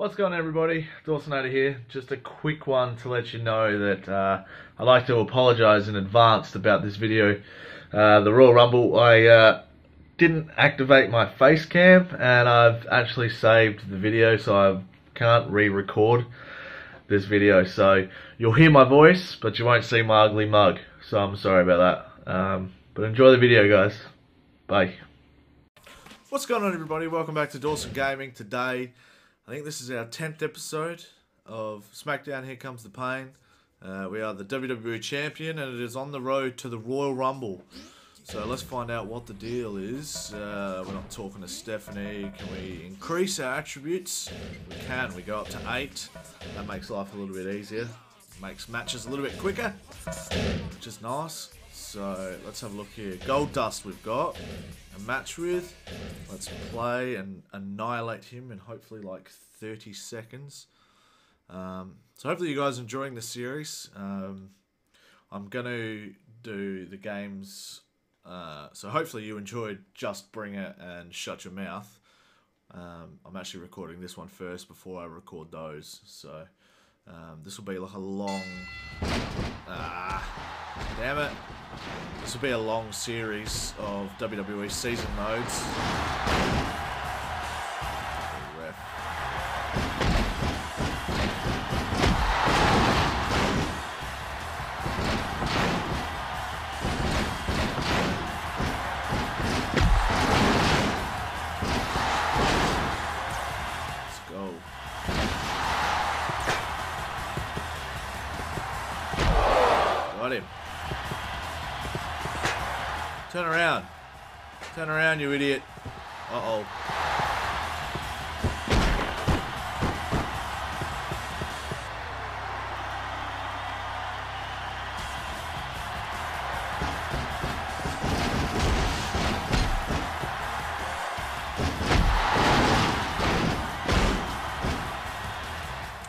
What's going on, everybody? Dawson Dawsonator here. Just a quick one to let you know that uh, I'd like to apologise in advance about this video. Uh, the Royal Rumble, I uh, didn't activate my face cam and I've actually saved the video so I can't re-record this video. So you'll hear my voice, but you won't see my ugly mug. So I'm sorry about that. Um, but enjoy the video, guys. Bye. What's going on, everybody? Welcome back to Dawson Gaming. Today, I think this is our 10th episode of SmackDown Here Comes the Pain. Uh, we are the WWE Champion, and it is on the road to the Royal Rumble. So let's find out what the deal is. Uh, we're not talking to Stephanie. Can we increase our attributes? We can. We go up to 8. That makes life a little bit easier. Makes matches a little bit quicker, which is nice. So let's have a look here. Goldust we've got a match with. Let's play and annihilate him in hopefully like 30 seconds. Um, so hopefully you guys are enjoying the series. Um, I'm going to do the games. Uh, so hopefully you enjoyed Just Bring It and Shut Your Mouth. Um, I'm actually recording this one first before I record those. So um, this will be like a long... Ah, damn it. This will be a long series of WWE season modes. Turn around. Turn around, you idiot. Uh-oh.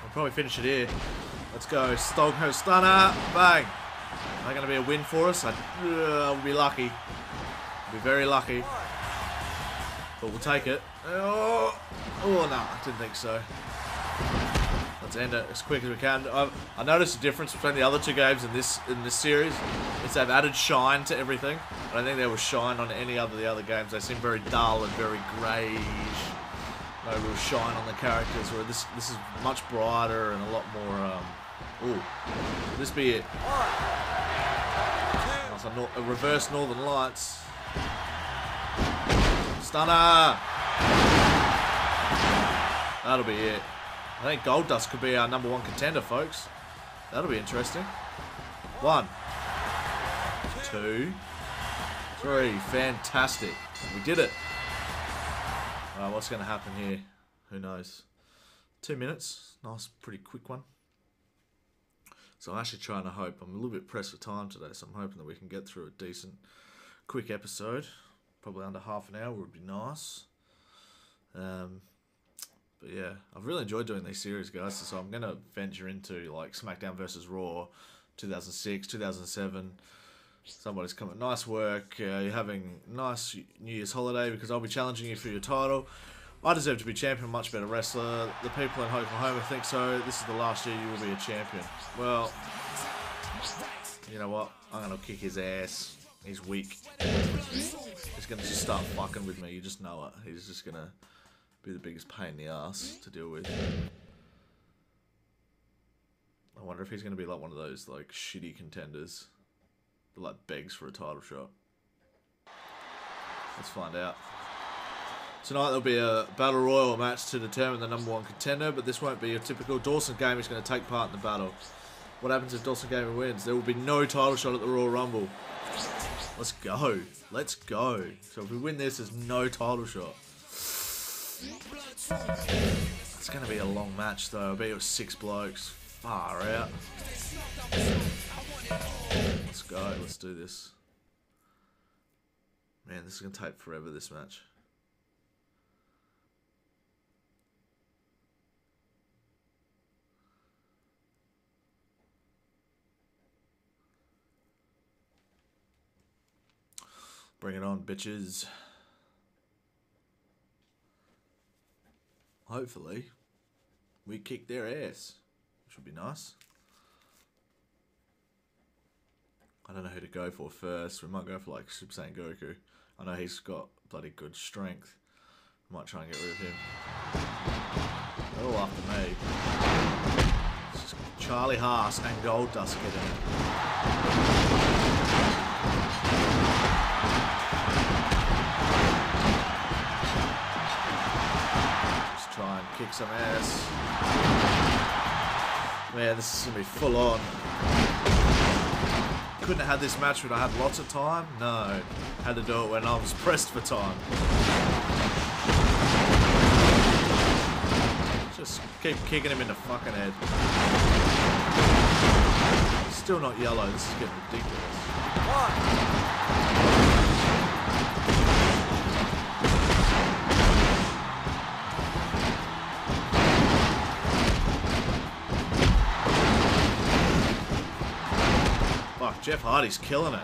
I'll probably finish it here. Let's go. Stone Stunner. Bang. That going to be a win for us? I, uh, will be lucky. I'll be very lucky. But we'll take it. Oh, oh no, I didn't think so. Let's end it as quick as we can. I've, I noticed a difference between the other two games in this in this series. Is they've added shine to everything. I don't think there was shine on any other the other games. They seem very dull and very greyish. No real shine on the characters. Where this this is much brighter and a lot more. Um, ooh, this be it a, a reverse Northern Lights. Stunner! That'll be it. I think Goldust could be our number one contender, folks. That'll be interesting. One. Two. Three. Fantastic. We did it. Alright, what's going to happen here? Who knows? Two minutes. Nice, pretty quick one. So I'm actually trying to hope. I'm a little bit pressed for time today, so I'm hoping that we can get through a decent, quick episode. Probably under half an hour would be nice. Um, but yeah, I've really enjoyed doing these series, guys. So I'm going to venture into like SmackDown versus Raw 2006, 2007. Somebody's coming. Nice work. Uh, you're having nice New Year's holiday because I'll be challenging you for your title. I deserve to be champion, much better wrestler. The people in Oklahoma think so. This is the last year you will be a champion. Well, you know what? I'm going to kick his ass. He's weak. He's going to just start fucking with me. You just know it. He's just going to be the biggest pain in the ass to deal with. I wonder if he's going to be like one of those like shitty contenders that like begs for a title shot. Let's find out. Tonight there'll be a Battle Royal match to determine the number one contender, but this won't be a typical Dawson game. He's going to take part in the battle. What happens if Dawson Gamer wins? There will be no title shot at the Royal Rumble. Let's go. Let's go. So if we win this, there's no title shot. It's going to be a long match, though. I bet it was six blokes. Far out. Let's go. Let's do this. Man, this is going to take forever, this match. Bring it on, bitches. Hopefully, we kick their ass, which would be nice. I don't know who to go for first. We might go for like Super Saiyan Goku. I know he's got bloody good strength. Might try and get rid of him. They're all after me. Charlie Haas and Goldust getting it. Just kick some ass. Man, this is gonna be full on. Couldn't have had this match when I had lots of time. No, had to do it when I was pressed for time. Just keep kicking him in the fucking head. Still not yellow. This is getting ridiculous. Fuck, Jeff Hardy's killing it.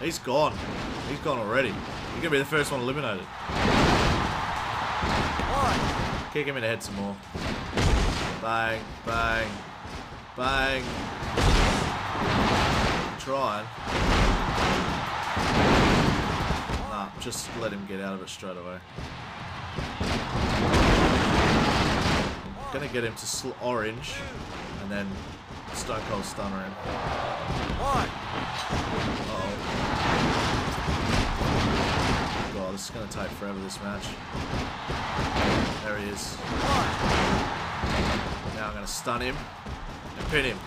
He's gone. He's gone already. He's gonna be the first one eliminated. Kick him in the head some more. Bang, bang, bang. Trying. Nah, just let him get out of it straight away. I'm Gonna get him to orange, and then Stone Cold Stunner him. Uh oh. God, this is gonna take forever. This match. There he is. Now I'm gonna stun him and pin him.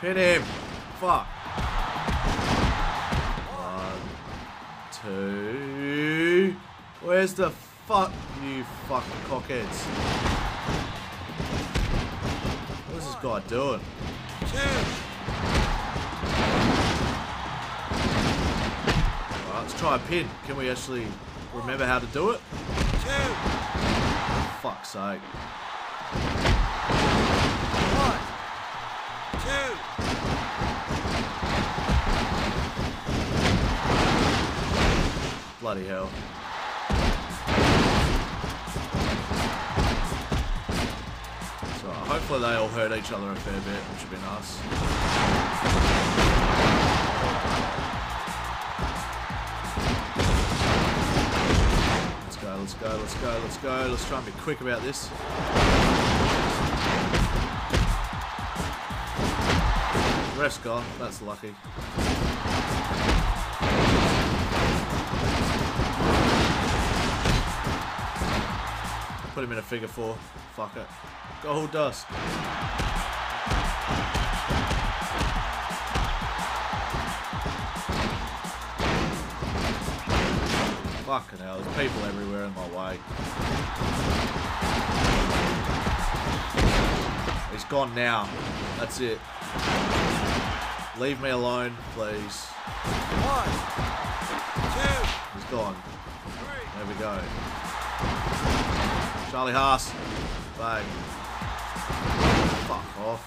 Pin him. Fuck. One, two. Where's the fuck you fucking cockheads? This guy doing? Alright, let's try a pin. Can we actually remember how to do it? Fuck's sake. Bloody hell. Hopefully they all hurt each other a fair bit, which would be nice. Let's go, let's go, let's go, let's go. Let's try and be quick about this. Ref's gone, that's lucky. Put him in a figure four. Fuck it. Goldust. Fucking hell, there's people everywhere in my way. He's gone now. That's it. Leave me alone, please. One, two, He's gone. Three. There we go. Charlie Haas. Bang. Fuck off.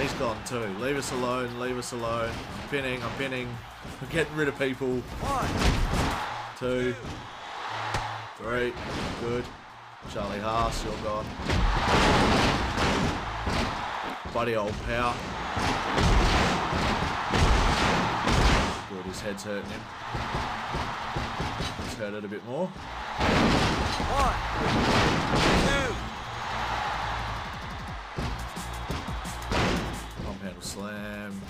He's gone too. Leave us alone. Leave us alone. I'm pinning. I'm pinning. I'm getting rid of people. Two. Three. Good. Charlie Haas, you're gone. Buddy old power. Good, his head's hurting him. Hurt it a bit more. Pump handle slam.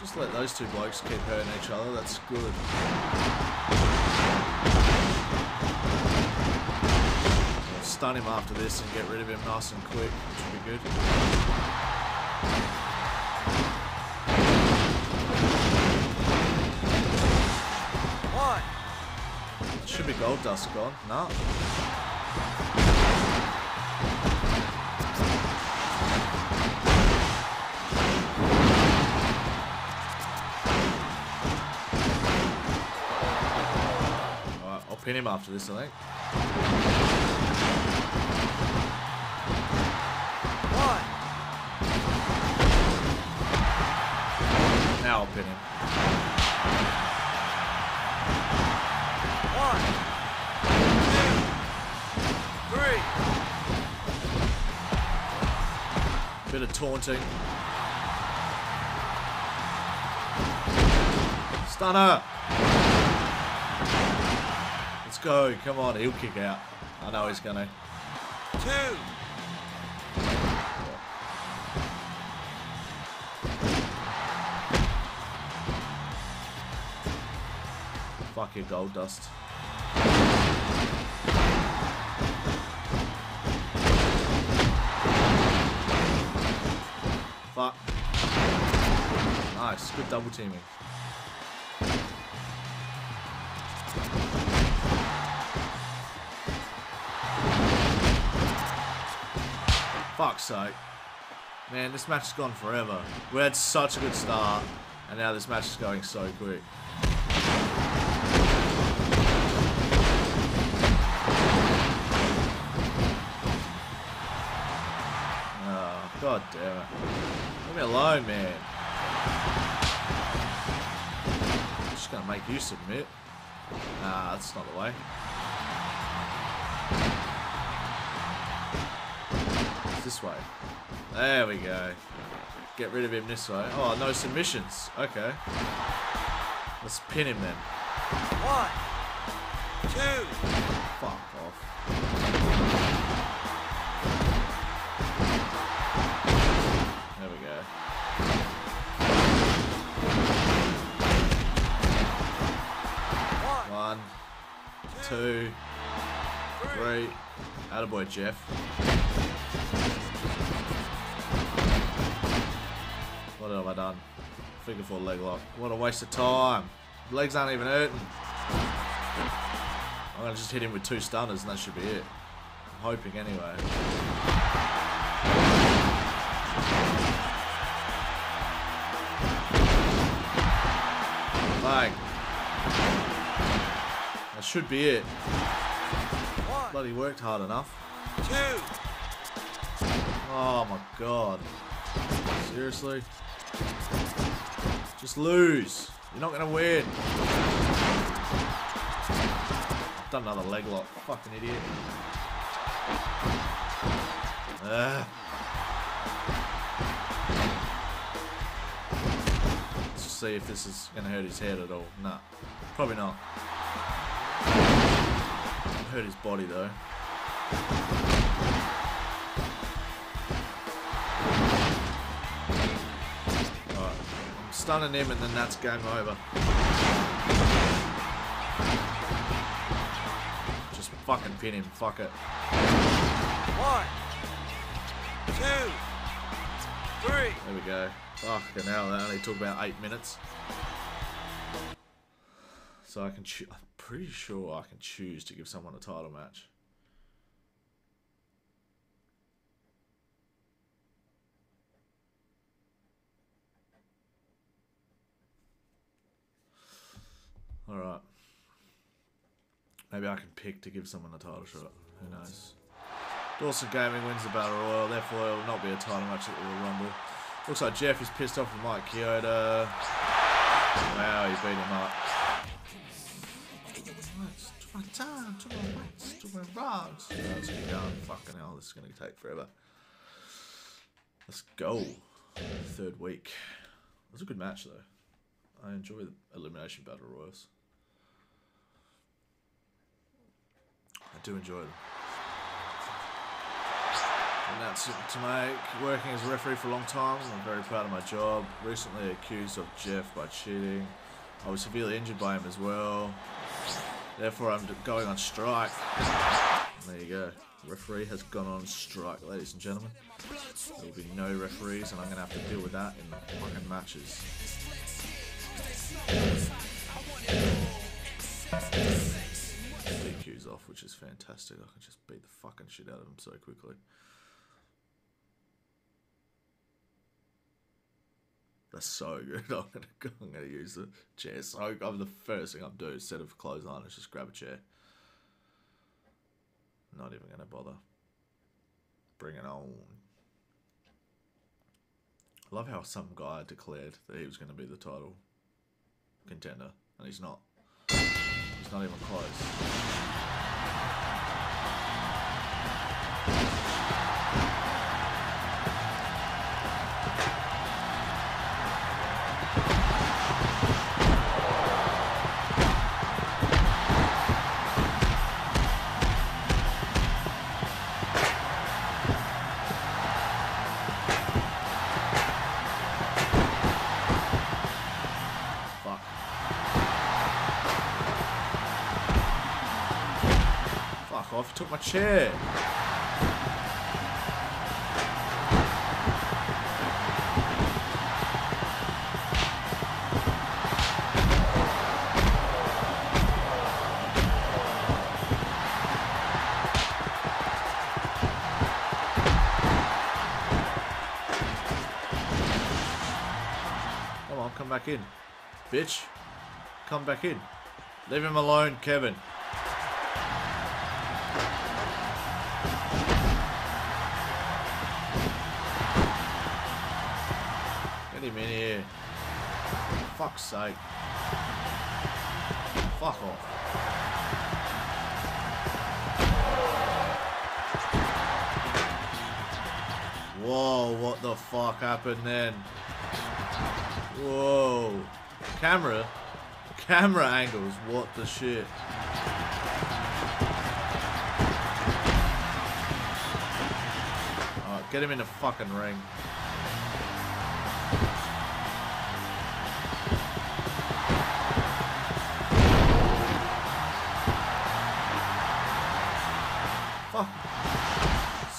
Just let those two blokes keep hurting each other, that's good. Stun him after this and get rid of him nice and quick, which will be good. Should be Goldust gone. No. Alright, I'll pin him after this, I think. Now I'll pin him. One, two, three. Bit of taunting. Stunner! Let's go. Come on, he'll kick out. I know he's gonna. Two. Fuck your Goldust. Nice. Good double teaming. Fuck's sake. Man, this match has gone forever. We had such a good start, and now this match is going so quick. Oh, god damn it. Leave me alone, man. Just gonna make you submit. Nah, that's not the way. It's this way. There we go. Get rid of him this way. Oh, no submissions. Okay. Let's pin him then. One, two, Fuck off. There we go. One, two, three. Attaboy, Jeff. What have I done? Figure four leg lock. What a waste of time. Legs aren't even hurting. I'm gonna just hit him with two stunners and that should be it. I'm hoping anyway. Bang. That should be it. one, Bloody worked hard enough. two. Oh my god. Seriously? Just lose. You're not gonna win. Done another leg lock. Fucking idiot. Ugh. Let's just see if this is gonna hurt his head at all. Nah. Probably not. Hurt his body though. Alright. I'm stunning him and then that's game over. Just fucking pin him. Fuck it. One, two, three. There we go. Fucking hell, that only took about eight minutes. So I can I'm pretty sure I can choose to give someone a title match. Alright. Maybe I can pick to give someone a title shot. Who knows? Dawson Gaming wins the Battle Royal, therefore it will not be a title match at the Royal Rumble. Looks like Jeff is pissed off with Mike Chioda. Wow, he beat him up. My time, to my rights, to my wrongs. Let's keep going. Fucking hell, this is going to take forever. Let's go. Third week. It was a good match, though. I enjoy the Elimination Battle Royals. I do enjoy them. And that's to make. Working as a referee for a long time, I'm very proud of my job. Recently accused of Jeff by cheating. I was severely injured by him as well. Therefore, I'm going on strike. There you go. Referee has gone on strike, ladies and gentlemen. There will be no referees, and I'm going to have to deal with that in fucking matches. DQ's off, which is fantastic. I can just beat the fucking shit out of him so quickly. That's so good. I'm gonna go, I'm gonna use the chair. So I'm the first thing I'm doing instead of clothesline is just grab a chair. Not even gonna bother. Bring it on. I love how some guy declared that he was to be the title contender, and he's not. He's not even close. Chair. Come on, come back in. Bitch. Come back in. Leave him alone, Kevin. Fuck's sake. Fuck off. Whoa, what the fuck happened then? Whoa. Camera? Camera angles, what the shit? Alright, get him in the fucking ring.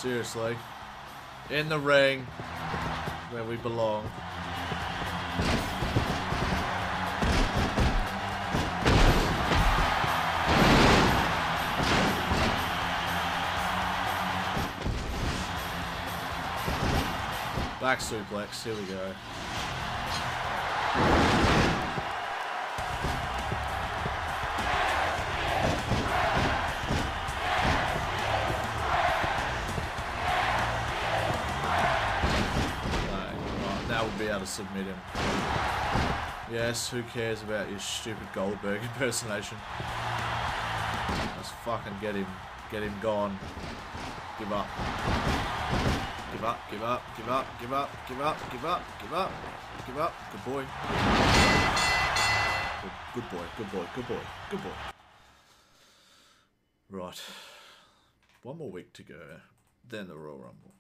Seriously. In the ring. Where we belong. Back suplex, here we go. Submit him. Yes, who cares about your stupid Goldberg impersonation? Let's fucking get him, get him gone. Give up. Give up, give up, give up, give up, give up, give up, give up, give up. Good boy. Good, good boy, good boy, good boy, good boy. Right. One more week to go, then the Royal Rumble.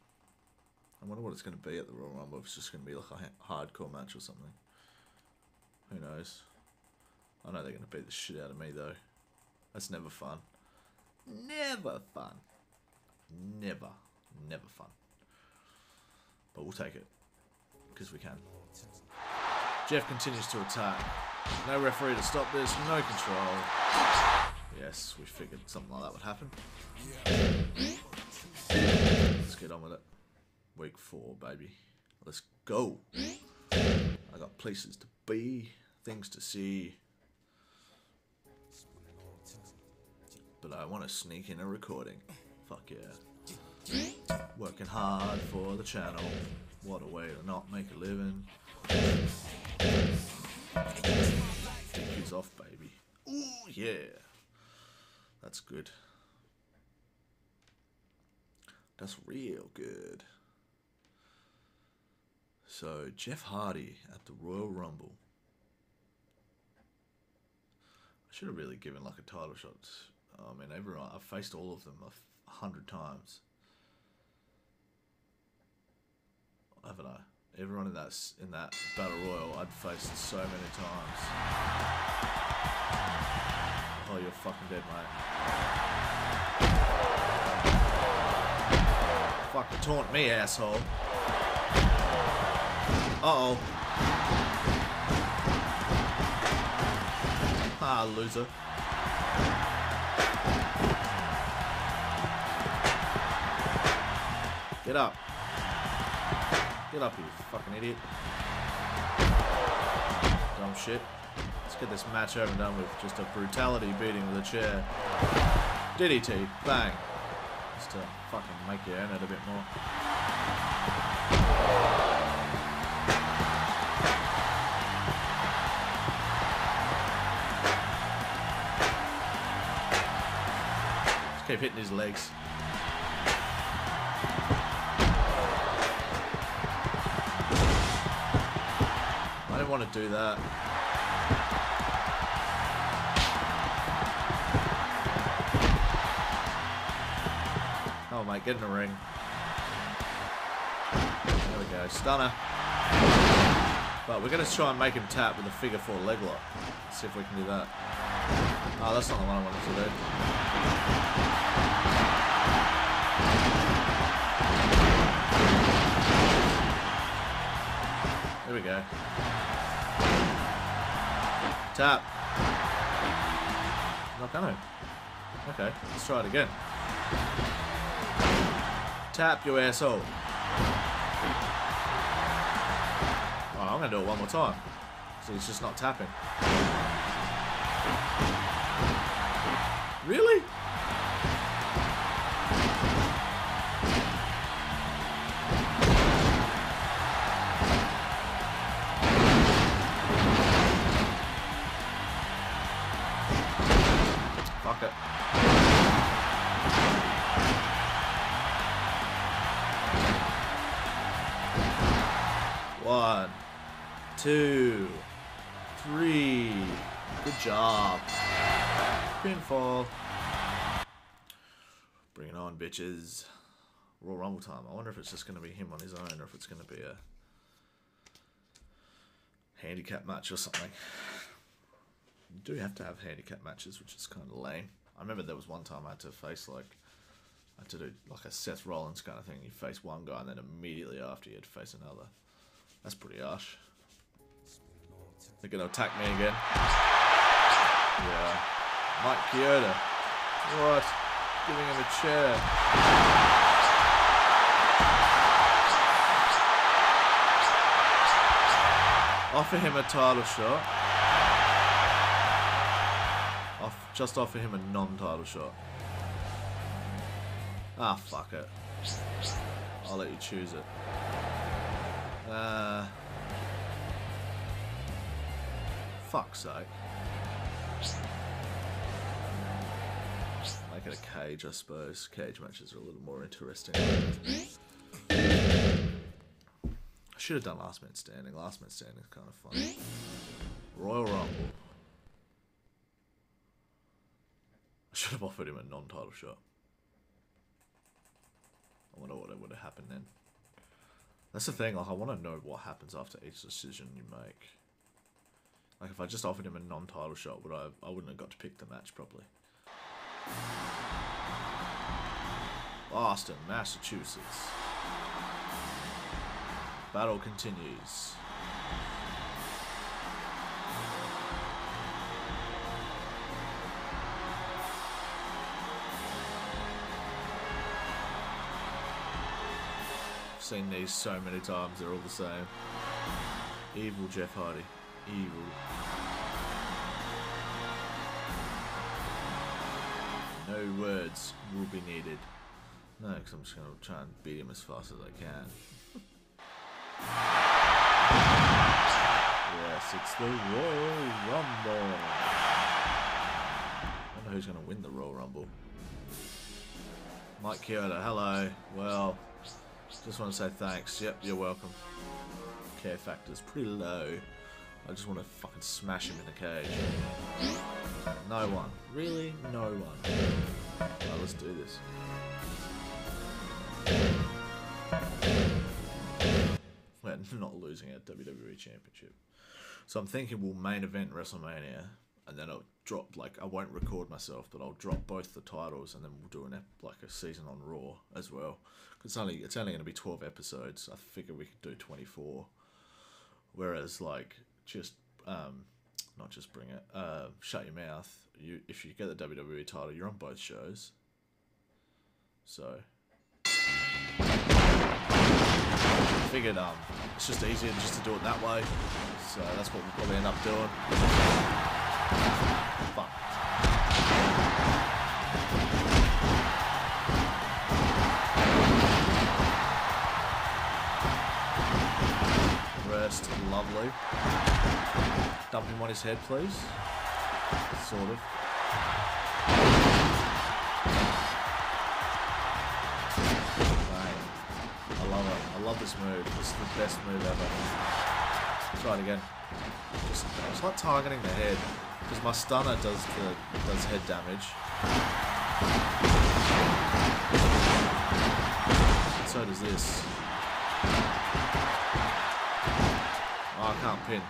I wonder what it's going to be at the Royal Rumble. If it's just going to be like a hardcore match or something. Who knows? I know they're going to beat the shit out of me though. That's never fun. Never fun. Never. Never fun. But we'll take it. Because we can. Jeff continues to attack. No referee to stop this. No control. Yes, we figured something like that would happen. Let's get on with it. Week four, baby. Let's go. I got places to be, things to see. But I want to sneak in a recording. Fuck yeah. Working hard for the channel. What a way to not make a living. DQ's off, baby. Ooh, yeah. That's good. That's real good. So, Jeff Hardy at the Royal Rumble. I should have really given like a title shot. Um, I mean, everyone, I've faced all of them a hundred times. Haven't I? Everyone in that in that battle royal, I'd faced so many times. Oh, you're fucking dead, mate. Fucking taunt me, asshole. Uh oh. Ah, loser. Get up. Get up, you fucking idiot. Dumb shit. Let's get this match over and done with. Just a brutality beating with a chair. DDT. Bang. Just to fucking make you earn it a bit more. Keep hitting his legs. I didn't want to do that. Oh mate, get in the ring. There we go, stunner. But we're going to try and make him tap with a figure four leg lock. see if we can do that. Oh, that's not the one I wanted to do. Here we go. Tap. Not gonna. Okay, let's try it again. Tap your asshole. Oh, I'm gonna do it one more time. So he's just not tapping. Really? Fuck it. One, two, three. Good job. Pinfall. Bring it on, bitches. Royal Rumble time. I wonder if it's just going to be him on his own or if it's going to be a handicap match or something. You do have to have handicap matches, which is kind of lame. I remember there was one time I had to face like I had to do like a Seth Rollins kind of thing. You face one guy and then immediately after you had to face another. That's pretty harsh. They're gonna attack me again. Yeah. Mike Chioda. What? Giving him a chair. Offer him a title shot. Off, just offer him a non-title shot. Ah, fuck it. I'll let you choose it. Uh, fuck's sake. A cage, I suppose. Cage matches are a little more interesting. I should have done Last Man Standing. Last Man Standing is kind of fun. Royal Rumble. I should have offered him a non-title shot. I wonder what would have happened then. That's the thing. Like, I want to know what happens after each decision you make. Like, if I just offered him a non-title shot, would I? I wouldn't have got to pick the match properly. Boston, Massachusetts. Battle continues. Seen these so many times, they're all the same. Evil Jeff Hardy. Evil. No words will be needed. No, because I'm just going to try and beat him as fast as I can. Yes, it's the Royal Rumble. I wonder who's going to win the Royal Rumble. Mike Chioda, hello. Well, just want to say thanks. Yep, you're welcome. Care factor's pretty low. I just want to fucking smash him in the cage. No one. Really? No one. Well, let's do this. We're not losing our WWE Championship. So I'm thinking we'll main event WrestleMania, and then I'll drop like I won't record myself, but I'll drop both the titles, and then we'll do an like a season on Raw as well. 'Cause it's only it's only going to be 12 episodes. I figure we could do 24. Whereas like just um, not just bring it, uh, shut your mouth. You if you get the WWE title, you're on both shows. So figured um, it's just easier just to do it that way. So that's what we'll probably end up doing. Fuck. Rest, lovely. Dump him on his head, please. Sort of. Right. I love it. I love this move. This is the best move ever. Try it again. Just, it's not targeting the head. Because my stunner does the does head damage. And so does this. Oh, I can't pin.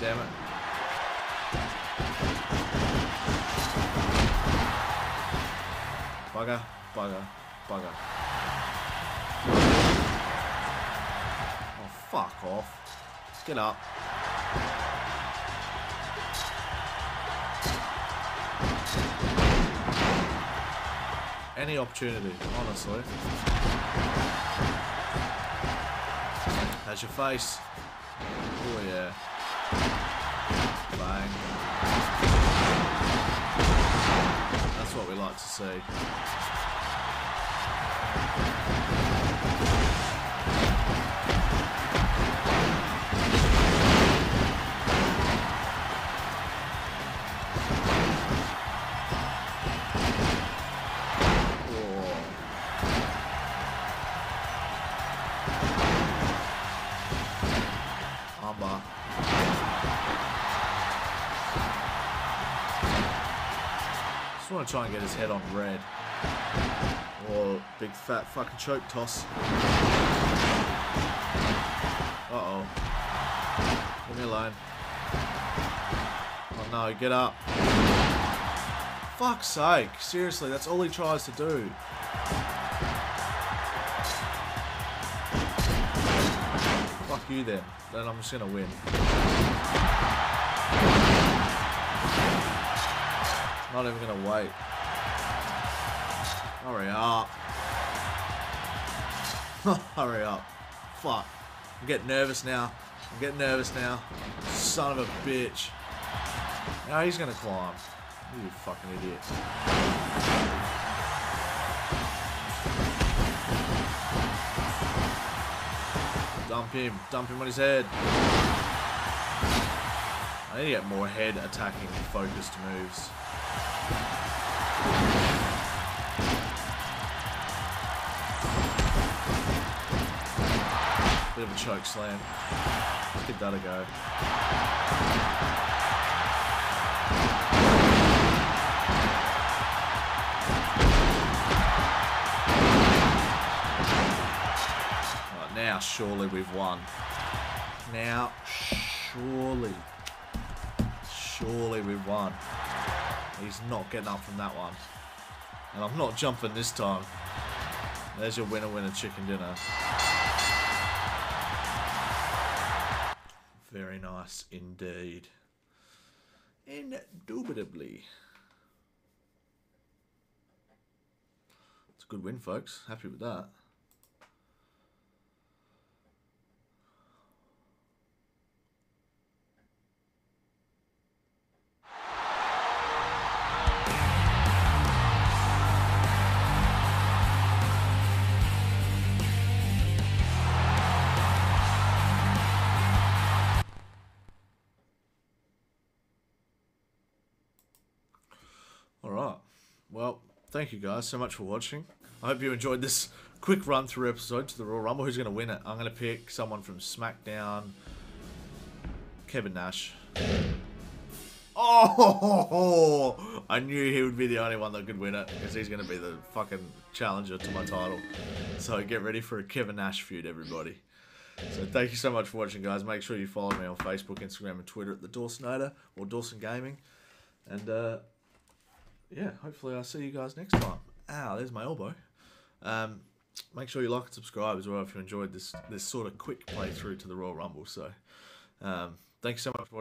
Damn it. Bugger, bugger, bugger. Oh, fuck off. Get up. Any opportunity, honestly. How's your face? Oh yeah. That's what we like to see. Try and get his head on red. Or big fat fucking choke toss. Uh oh. Leave me alone. Oh no, get up. Fuck's sake. Seriously, that's all he tries to do. Fuck you then. Then I'm just gonna win. I'm not even gonna wait. Hurry up. Hurry up. Fuck. I'm getting nervous now. I'm getting nervous now. Son of a bitch. Now he's gonna climb. You fucking idiot. Dump him. Dump him on his head. I need to get more head attacking focused moves. Bit of a choke slam. Let's give that a go. Right, now surely we've won. Now surely, surely we've won. He's not getting up from that one. And I'm not jumping this time. There's your winner winner chicken dinner. Very nice indeed. Indubitably. It's a good win, folks. Happy with that. Thank you guys so much for watching. I hope you enjoyed this quick run through episode to the Royal Rumble. Who's going to win it? I'm going to pick someone from SmackDown. Kevin Nash. Oh, I knew he would be the only one that could win it because he's going to be the fucking challenger to my title. So get ready for a Kevin Nash feud, everybody. So thank you so much for watching, guys. Make sure you follow me on Facebook, Instagram, and Twitter at the Dawson Dawsonator or Dawson Gaming. And uh, yeah, hopefully I'll see you guys next time. Ow, there's my elbow. Um, make sure you like and subscribe as well if you enjoyed this this sort of quick playthrough to the Royal Rumble. So, um, thank you so much for watching.